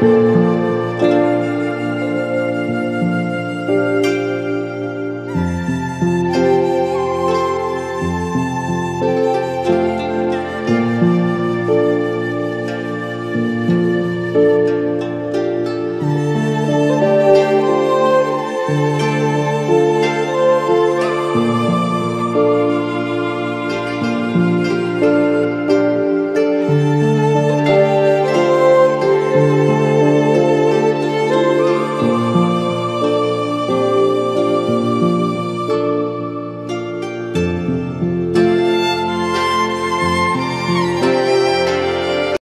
Música